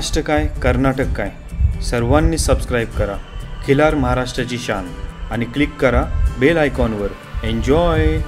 महाराष्ट्र काय, कर्नाटक काय, सर्वांनी सबस्क्राईब करा. खिलार महाराष्ट्राची शान. आणि क्लिक करा बेल आयकॉनवर एन्जॉय